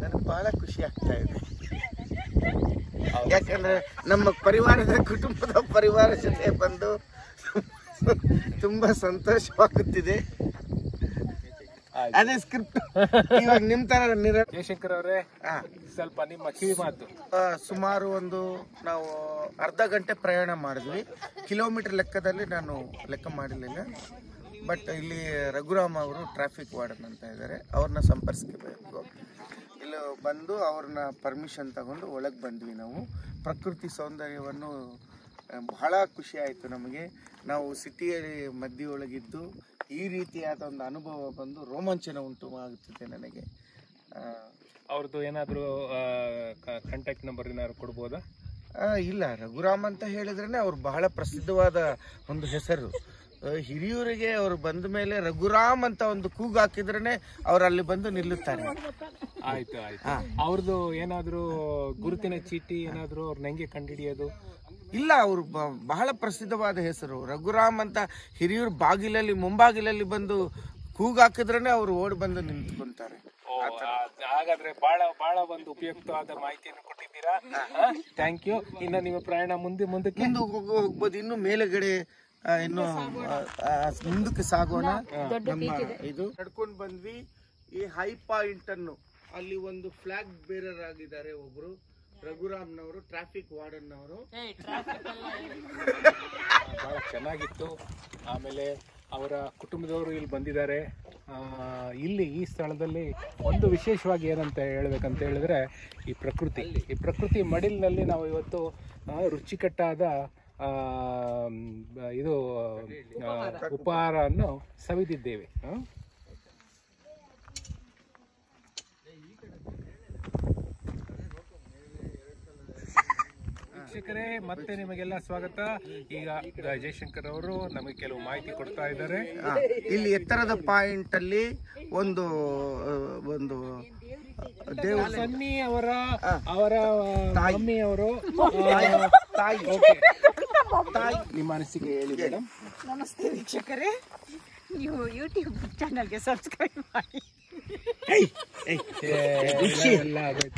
ನನಗೆ ಬಹಳ ಖುಷಿ ಆಗ್ತಾ ಇದೆ. ಯಾಕಂದ್ರೆ ನಮ್ಮ ಪರಿವಾರದ ಕುಟುಂಬದ ಪರಿವಾರ ಜೊತೆ ಬಂದು ತುಂಬಾ ಸಂತೋಷವಾಗುತ್ತಿದೆ. ಅದೇ ಸ್ಕ್ರಿಪ್ಟ್ ಇವಾಗ ನಿಮ್ ತರ ನಿರ ಜಯಶಂಕರ್ ಅವರೇ ಸ್ವಲ್ಪ ನಿಮ್ಮ ಕಿವಿ ಮಾತು. ಸುಮಾರು ಒಂದು ನಾವು ಅರ್ಧ ಗಂಟೆ ಪ್ರಯಾಣ ಮಾಡಿದ್ವಿ. ಕಿಲೋಮೀಟರ್ ಲೆಕ್ಕದಲ್ಲಿ ನಾನು ಲೆಕ್ಕ ಮಾಡಿರಲಿಲ್ಲ. ಬಟ್ ಇಲ್ಲಿ ರಘುರಾಮ್ ಅವರು ಟ್ರಾಫಿಕ್ ವಾರ್ಡನ್ ಅಂತ ಇದ್ದಾರೆ. ಅವ್ರನ್ನ ಸಂಪರ್ಕಿಸಬೇಕು ಇಲ್ಲಿ ಬಂದು ಅವ್ರನ್ನ ಪರ್ಮಿಷನ್ ತಗೊಂಡು ಒಳಗೆ ಬಂದ್ವಿ ನಾವು. ಪ್ರಕೃತಿ ಸೌಂದರ್ಯವನ್ನು ಬಹಳ ಖುಷಿ ಆಯಿತು ನಮಗೆ. ನಾವು ಸಿಟಿಯಲ್ಲಿ ಮಧ್ಯೆಯೊಳಗಿದ್ದು ಈ ರೀತಿಯಾದ ಒಂದು ಅನುಭವ ಬಂದು ರೋಮಾಂಚನ ಉಂಟು ಆಗುತ್ತಿದೆ ನನಗೆ. ಅವ್ರದ್ದು ಏನಾದರೂ ಕಾಂಟ್ಯಾಕ್ಟ್ ನಂಬರ್ ಏನಾದ್ರು ಕೊಡ್ಬೋದಾ? ಇಲ್ಲ. ರಘುರಾಮ್ ಅಂತ ಹೇಳಿದ್ರೇ ಅವ್ರು ಬಹಳ ಪ್ರಸಿದ್ಧವಾದ ಒಂದು ಹೆಸರು. ಹಿರಿಯೂರಿಗೆ ಅವರು ಬಂದ ಮೇಲೆ ರಘುರಾಮ್ ಅಂತ ಒಂದು ಕೂಗು ಹಾಕಿದ್ರೇನೆ ಅವ್ರು ಅಲ್ಲಿ ಬಂದು ನಿಲ್ಲುತ್ತಾರೆ. ಆಯ್ತು ಆಯ್ತು. ಅವ್ರದ್ದು ಏನಾದರೂ ಗುರುತಿನ ಚೀಟಿ ಏನಾದರೂ ಅವ್ರು ನಂಗೆ ಕಂಡುಹಿಡಿಯೋದು ಇಲ್ಲ ಅವರು ಬಹಳ ಪ್ರಸಿದ್ಧವಾದ ಹೆಸರು. ರಘುರಾಮ್ ಅಂತ ಹಿರಿಯೂರು ಬಾಗಿಲಲ್ಲಿ ಮುಂಬಾಗಿಲಲ್ಲಿ ಬಂದು ಕೂಗು ಹಾಕಿದ್ರೇನೆ ಅವರು ಓಡಿ ಬಂದು ನಿಂತ್ಕೊಂತಾರೆ. ಹಾಗಾದ್ರೆ ಬಹಳ ಬಹಳ ಒಂದು ಉಪಯುಕ್ತವಾದ ಮಾಹಿತಿಯನ್ನು ಕೊಟ್ಟಿದ್ದೀರಾ? ಥ್ಯಾಂಕ್ ಯು ಇನ್ನು ನಿಮ್ಮ ಪ್ರಯಾಣ ಮುಂದೆ ಮುಂದಕ್ಕೆ? ಮುಂದೆ ಹೋಗ್- ಹೋಗ್ಬೋದು ಇನ್ನು ಮೇಲೆಗಡೆ ಇನ್ನು ಮುಂದಕ್ಕೆ ಸಾಗೋಣ. ಇದು. ನಡ್ಕೊಂಡು ಬಂದ್ವಿ. ಈ ಹೈ ಪಾಯಿಂಟ್ ಅನ್ನು ಅಲ್ಲಿ ಒಂದು ಫ್ಲಾಗ್ ಬೇರರ್ ಆಗಿದ್ದಾರೆ ಒಬ್ರು ರಘುರಾಮ್ನವರು ಟ್ರಾಫಿಕ್ ವಾರ್ಡನ್ ಅವರು ಬಹಳ ಚೆನ್ನಾಗಿತ್ತು. ಆಮೇಲೆ ಅವರ ಕುಟುಂಬದವರು ಇಲ್ಲಿ ಬಂದಿದ್ದಾರೆ. ಇಲ್ಲಿ ಈ ಸ್ಥಳದಲ್ಲಿ ಒಂದು ವಿಶೇಷವಾಗಿ ಏನಂತ ಹೇಳ್ಬೇಕಂತ ಹೇಳಿದ್ರೆ ಈ ಪ್ರಕೃತಿ. ಈ ಪ್ರಕೃತಿ ಮಡಿಲಿನಲ್ಲಿ ನಾವು ಇವತ್ತು ರುಚಿಕಟ್ಟಾದ ಇದು ಉಪಹಾರವನ್ನು ಸವಿದಿದ್ದೇವೆ? ವೀಕ್ಷಕರೇ ಮತ್ತೆ ನಿಮಗೆಲ್ಲ ಸ್ವಾಗತ. ಈಗ ಜಯಶಂಕರ್ ಅವರು ನಮಗೆ ಕೆಲವು ಮಾಹಿತಿ ಕೊಡ್ತಾ ಇದ್ದಾರೆ. ಇಲ್ಲಿ ಎತ್ತರದ ಪಾಯಿಂಟ್ ಅಲ್ಲಿ ಒಂದು ಒಂದು ಸನ್ನಿ ಅವರ ಅವರ ಮಮ್ಮಿ ಅವರು ತಾಯಿ. ತಾಯಿ ನಿಮ್ಮ ಅನಿಸಿಕೆ ಹೇಳಿ ಮೇಡಮ್ ನಮಸ್ತೆ ವೀಕ್ಷಕರೇ ನೀವು ಯೂಟ್ಯೂಬ್ ಚಾನಲ್ಗೆ ಸಬ್ಸ್ಕ್ರೈಬ್ ಮಾಡಿ ಎಲ್ಲ ಆಗೋಯ್ತು.